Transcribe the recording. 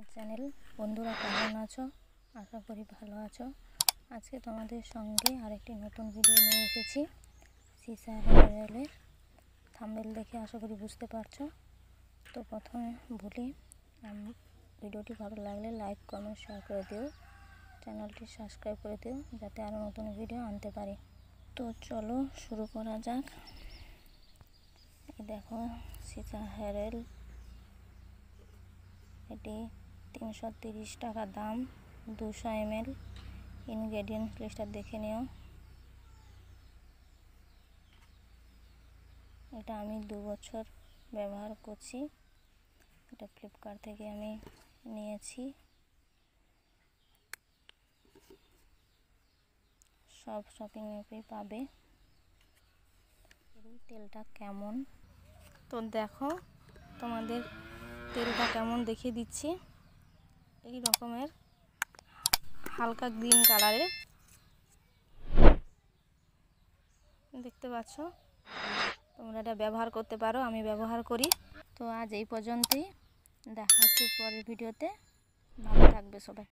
My channel. বন্ধুরা কেমন আছো? আশা করি ভালো আছো। আজকে তোমাদের সঙ্গে আরেকটি নতুন ভিডিও নিয়ে এসেছি। সিসা হেয়ারেলের থাম্বেল দেখে আশা করি বুঝতে পারছ। তো প্রথমে বলি ভিডিওটি ভালো লাগলে লাইক কমেন্ট শেয়ার করে দিও। চ্যানেলটি সাবস্ক্রাইব করে দিও, যাতে আরও নতুন ভিডিও আনতে পারি। তো চলো শুরু করা যাক। দেখো সিসা হেয়ারেল এটি তিনশো তিরিশ টাকা দাম, দুশো এম এল ইনগ্রেডিয়েন্টস লিস্টটা দেখে নিও। এটা আমি দু বছর ব্যবহার করছি। এটা ফ্লিপকার্ট থেকে আমি নিয়েছি। সব শপিং অ্যাপে পাবে। তেলটা কেমন? তো দেখো, তোমাদের তেলটা কেমন দেখিয়ে দিচ্ছি। এই রকমের হালকা গ্রিন কালারে দেখতে পাচ্ছ? তোমরা এটা ব্যবহার করতে পারো, আমি ব্যবহার করি। তো আজ এই পর্যন্তই। দেখা হচ্ছে পরের ভিডিওতে। ভালো থাকবে সবাই।